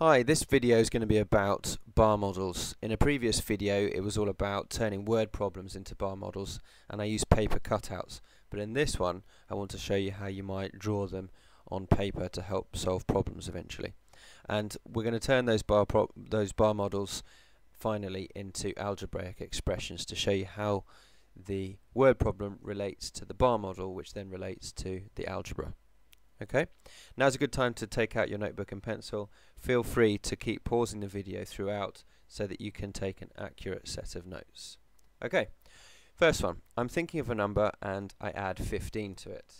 Hi, this video is going to be about bar models. In a previous video it was all about turning word problems into bar models and I used paper cutouts. But in this one I want to show you how you might draw them on paper to help solve problems eventually. And we're going to turn those bar, those bar models finally into algebraic expressions to show you how the word problem relates to the bar model which then relates to the algebra. Okay, now's a good time to take out your notebook and pencil. Feel free to keep pausing the video throughout so that you can take an accurate set of notes. Okay, first one. I'm thinking of a number and I add 15 to it.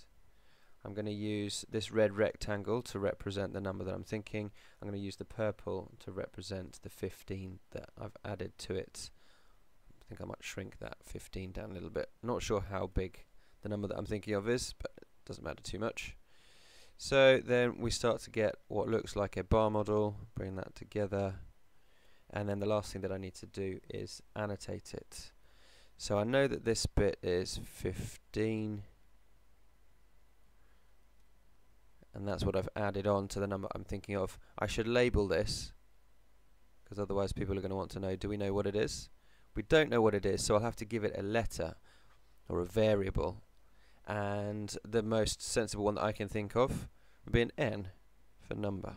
I'm going to use this red rectangle to represent the number that I'm thinking. I'm going to use the purple to represent the 15 that I've added to it. I think I might shrink that 15 down a little bit. Not sure how big the number that I'm thinking of is, but it doesn't matter too much. So then we start to get what looks like a bar model, bring that together, and then the last thing that I need to do is annotate it. So I know that this bit is 15, and that's what I've added on to the number I'm thinking of. I should label this, because otherwise people are going to want to know, do we know what it is? We don't know what it is, so I'll have to give it a letter, or a variable, and the most sensible one that I can think of would be an N for number.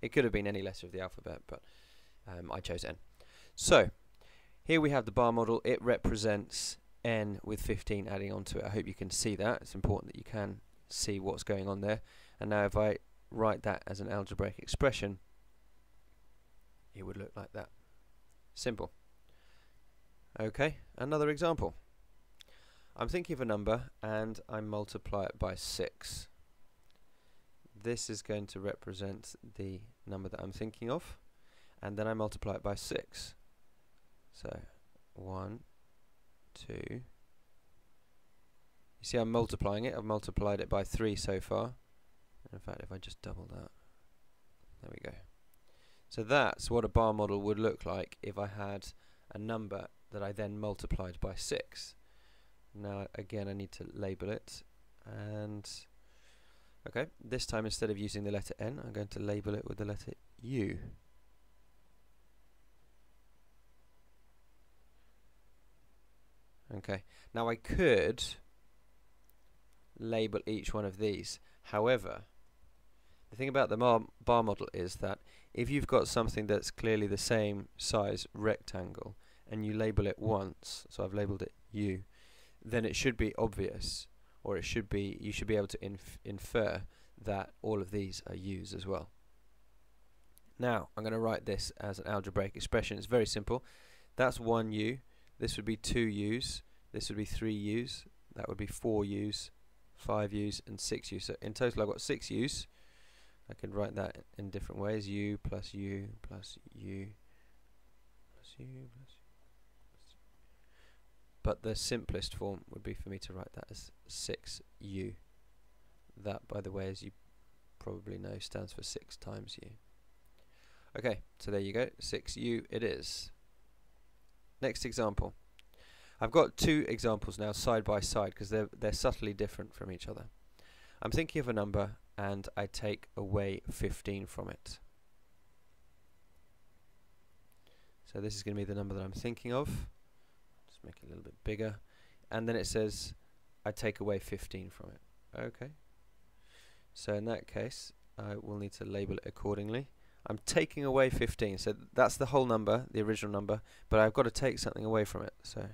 It could have been any letter of the alphabet, but um, I chose N. So, here we have the bar model. It represents N with 15 adding onto it. I hope you can see that. It's important that you can see what's going on there. And now if I write that as an algebraic expression, it would look like that. Simple. Okay, another example. I'm thinking of a number and I multiply it by 6. This is going to represent the number that I'm thinking of and then I multiply it by 6. So 1, 2, you see I'm multiplying it, I've multiplied it by 3 so far. In fact if I just double that, there we go. So that's what a bar model would look like if I had a number that I then multiplied by 6. Now again I need to label it and okay this time instead of using the letter N I'm going to label it with the letter U. Okay now I could label each one of these however the thing about the bar model is that if you've got something that's clearly the same size rectangle and you label it once so I've labeled it U then it should be obvious, or it should be you should be able to inf infer that all of these are U's as well. Now I'm going to write this as an algebraic expression. It's very simple. That's one U. This would be two U's. This would be three U's. That would be four U's, five U's, and six U's. So in total, I've got six U's. I can write that in different ways. U plus U plus U plus U plus but the simplest form would be for me to write that as 6u. That, by the way, as you probably know, stands for 6 times u. Okay, so there you go, 6u it is. Next example. I've got two examples now side by side because they're, they're subtly different from each other. I'm thinking of a number and I take away 15 from it. So this is going to be the number that I'm thinking of make it a little bit bigger. And then it says I take away 15 from it. Okay. So in that case I will need to label it accordingly. I'm taking away 15 so that's the whole number the original number but I've got to take something away from it. So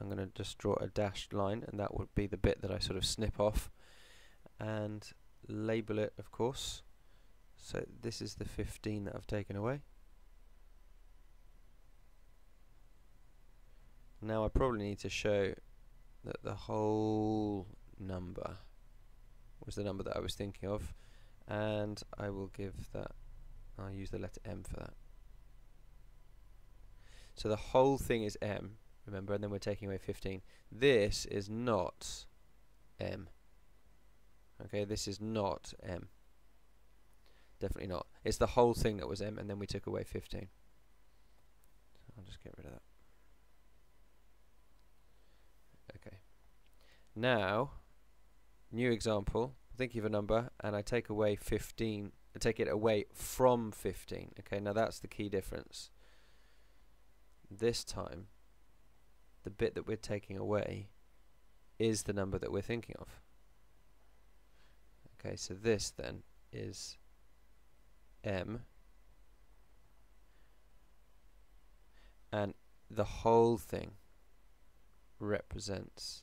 I'm going to just draw a dashed line and that would be the bit that I sort of snip off and label it of course. So this is the 15 that I've taken away Now I probably need to show that the whole number was the number that I was thinking of and I will give that I'll use the letter M for that. So the whole thing is M, remember, and then we're taking away 15. This is not M. Okay, this is not M. Definitely not. It's the whole thing that was M, and then we took away 15. So I'll just get rid of that. Now, new example, think of a number and I take away 15 I take it away from 15. Okay, now that's the key difference. This time, the bit that we're taking away is the number that we're thinking of. Okay, so this then is m and the whole thing represents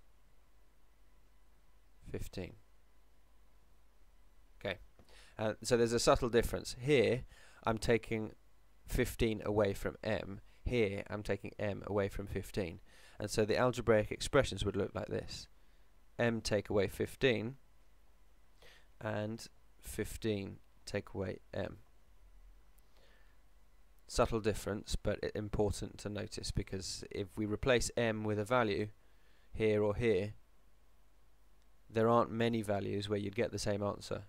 15. Okay, uh, so there's a subtle difference. Here, I'm taking 15 away from m. Here, I'm taking m away from 15. And so the algebraic expressions would look like this. m take away 15, and 15 take away m. Subtle difference, but important to notice because if we replace m with a value here or here, there aren't many values where you'd get the same answer.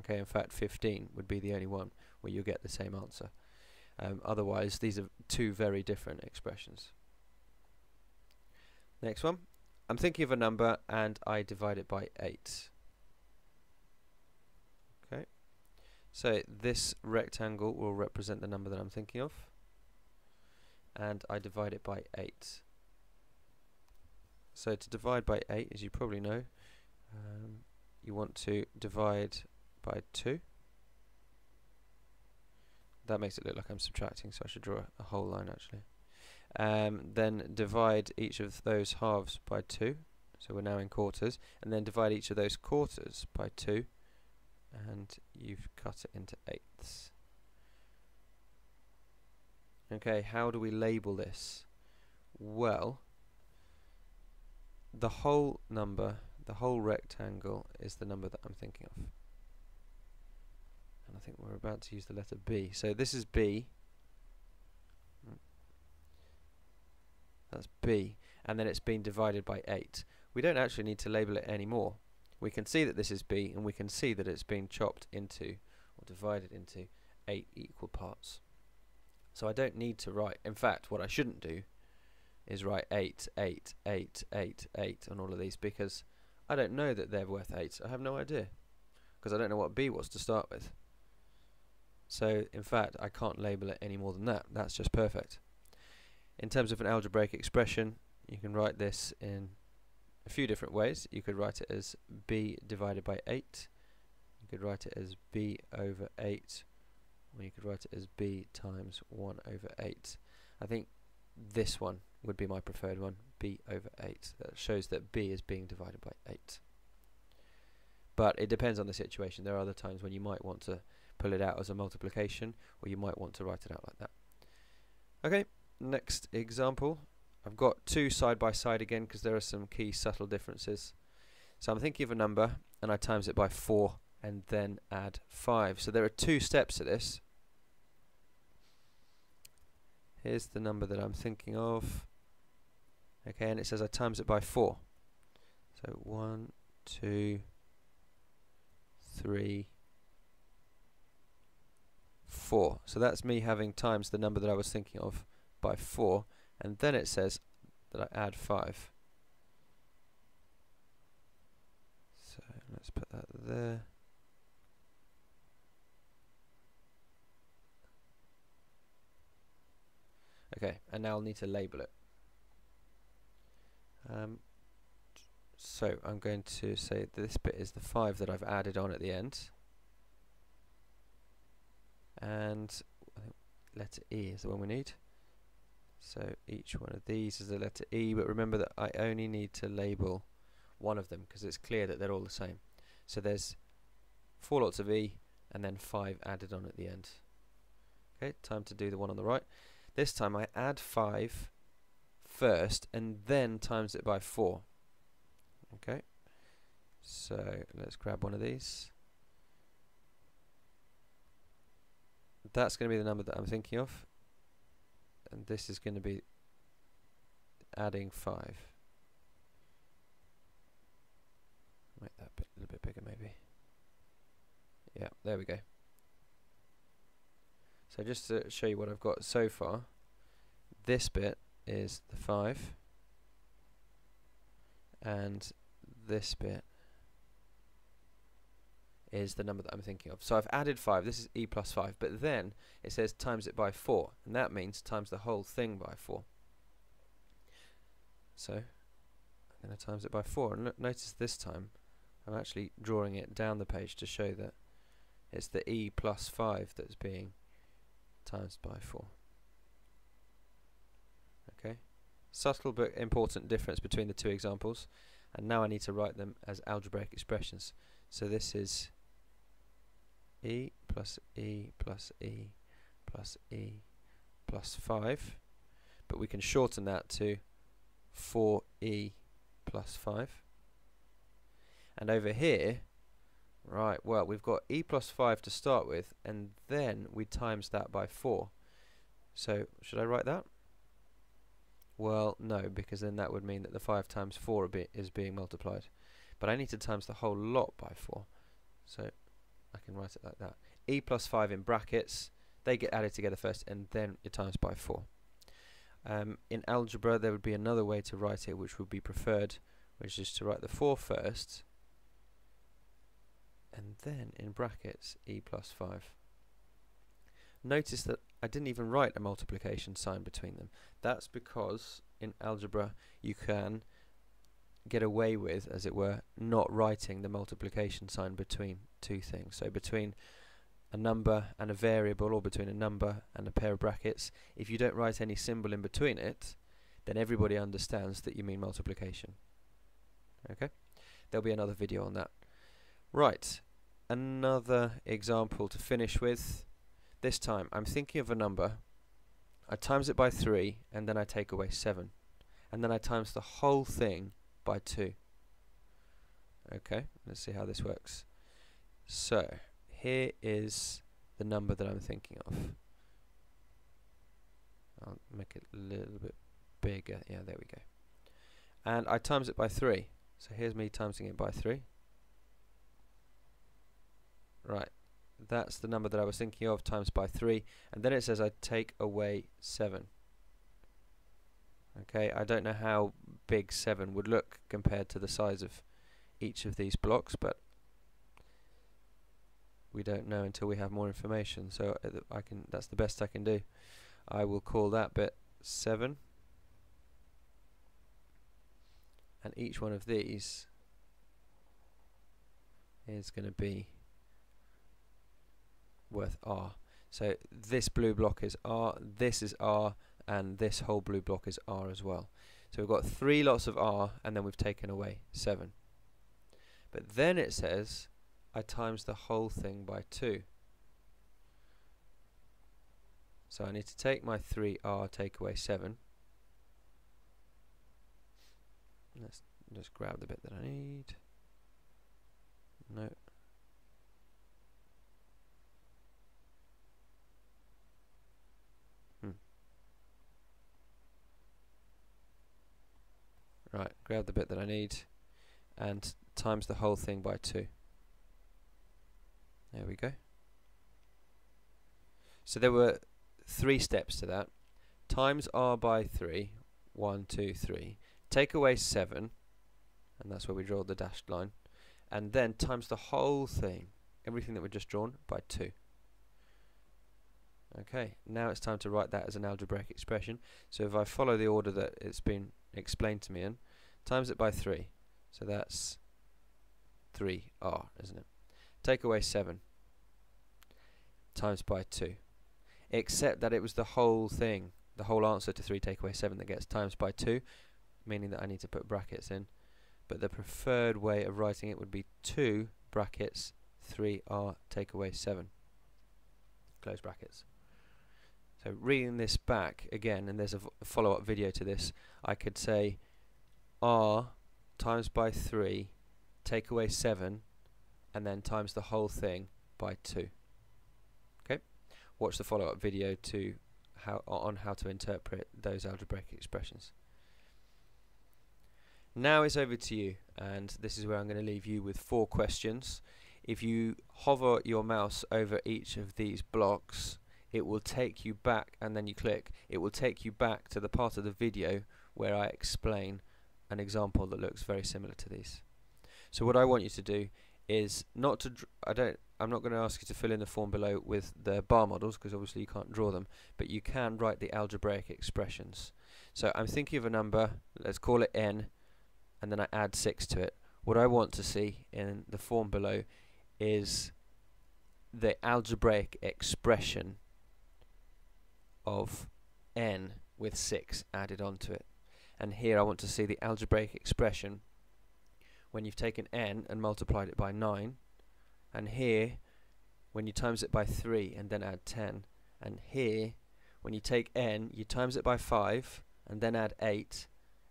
Okay, in fact 15 would be the only one where you get the same answer. Um, otherwise, these are two very different expressions. Next one. I'm thinking of a number and I divide it by 8. Okay. So this rectangle will represent the number that I'm thinking of and I divide it by 8. So to divide by 8, as you probably know, um, you want to divide by 2. That makes it look like I'm subtracting, so I should draw a whole line actually. Um, then divide each of those halves by 2, so we're now in quarters, and then divide each of those quarters by 2, and you've cut it into eighths. Okay, how do we label this? Well, the whole number, the whole rectangle is the number that I'm thinking of. And I think we're about to use the letter B. So this is B. Hmm. That's B. And then it's been divided by 8. We don't actually need to label it anymore we can see that this is B and we can see that it's been chopped into or divided into eight equal parts. So I don't need to write, in fact what I shouldn't do is write 8, 8, 8, 8, 8 on all of these because I don't know that they're worth 8. I have no idea because I don't know what B was to start with. So in fact I can't label it any more than that. That's just perfect. In terms of an algebraic expression you can write this in a few different ways. You could write it as b divided by 8. You could write it as b over 8. Or you could write it as b times 1 over 8. I think this one would be my preferred one, b over 8. That shows that b is being divided by 8. But it depends on the situation. There are other times when you might want to pull it out as a multiplication, or you might want to write it out like that. Okay, next example. I've got two side by side again because there are some key subtle differences. So I'm thinking of a number and I times it by 4 and then add 5. So there are two steps to this. Here's the number that I'm thinking of. Okay, and it says I times it by 4. So 1, 2, 3, 4. So that's me having times the number that I was thinking of by 4 and then it says that I add 5. So let's put that there. Okay, and now I'll need to label it. Um, so I'm going to say this bit is the 5 that I've added on at the end. And letter E is the one we need. So each one of these is a letter E, but remember that I only need to label one of them because it's clear that they're all the same. So there's four lots of E and then five added on at the end. Okay, time to do the one on the right. This time I add five first and then times it by four. Okay, so let's grab one of these. That's going to be the number that I'm thinking of and this is going to be adding 5. Make that a little bit bigger maybe. Yeah, there we go. So just to show you what I've got so far, this bit is the 5 and this bit is the number that I'm thinking of. So I've added 5, this is e plus 5, but then it says times it by 4, and that means times the whole thing by 4. So I'm going to times it by 4, and notice this time I'm actually drawing it down the page to show that it's the e plus 5 that's being times by 4. Okay, subtle but important difference between the two examples, and now I need to write them as algebraic expressions. So this is e plus e plus e plus e plus 5 but we can shorten that to 4e plus 5 and over here right well we've got e plus 5 to start with and then we times that by 4 so should I write that? Well no because then that would mean that the 5 times 4 bit is being multiplied but I need to times the whole lot by 4 so I can write it like that. e plus 5 in brackets, they get added together first and then it times by 4. Um, in algebra there would be another way to write it which would be preferred, which is to write the 4 first and then in brackets e plus 5. Notice that I didn't even write a multiplication sign between them. That's because in algebra you can get away with, as it were, not writing the multiplication sign between two things. So between a number and a variable, or between a number and a pair of brackets, if you don't write any symbol in between it, then everybody understands that you mean multiplication. Okay? There'll be another video on that. Right, another example to finish with. This time, I'm thinking of a number, I times it by 3, and then I take away 7. And then I times the whole thing by 2. Okay, let's see how this works. So, here is the number that I'm thinking of. I'll make it a little bit bigger. Yeah, there we go. And I times it by 3. So here's me timesing it by 3. Right, that's the number that I was thinking of times by 3. And then it says I take away 7. Okay, I don't know how big 7 would look compared to the size of each of these blocks, but we don't know until we have more information. So uh, I can that's the best I can do. I will call that bit 7 and each one of these is going to be worth R. So this blue block is R, this is R, and this whole blue block is R as well. So we've got three lots of R and then we've taken away 7. But then it says I times the whole thing by 2. So I need to take my 3R, take away 7. Let's just grab the bit that I need. No. Right, grab the bit that I need and times the whole thing by 2. There we go. So there were three steps to that. Times r by 3, 1, 2, 3. Take away 7, and that's where we draw the dashed line. And then times the whole thing, everything that we just drawn, by 2. Okay, now it's time to write that as an algebraic expression. So if I follow the order that it's been explained to me in, times it by 3. So that's 3r, isn't it? Take away 7 times by 2. Except that it was the whole thing, the whole answer to 3 take away 7 that gets times by 2, meaning that I need to put brackets in. But the preferred way of writing it would be 2 brackets 3r take away 7. Close brackets. So reading this back again, and there's a follow-up video to this, I could say r times by 3, take away 7, and then times the whole thing by 2. Okay? Watch the follow-up video to how on how to interpret those algebraic expressions. Now it's over to you, and this is where I'm going to leave you with four questions. If you hover your mouse over each of these blocks, it will take you back and then you click it will take you back to the part of the video where I explain an example that looks very similar to these so what I want you to do is not to I don't I'm not going to ask you to fill in the form below with the bar models because obviously you can't draw them but you can write the algebraic expressions. So I'm thinking of a number let's call it n and then I add 6 to it. What I want to see in the form below is the algebraic expression of n with 6 added onto it. And here I want to see the algebraic expression when you've taken n and multiplied it by 9 and here when you times it by 3 and then add 10 and here when you take n you times it by 5 and then add 8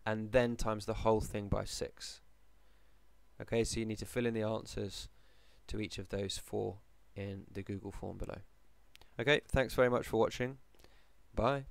and then times the whole thing by 6 okay so you need to fill in the answers to each of those four in the Google form below. Okay thanks very much for watching bye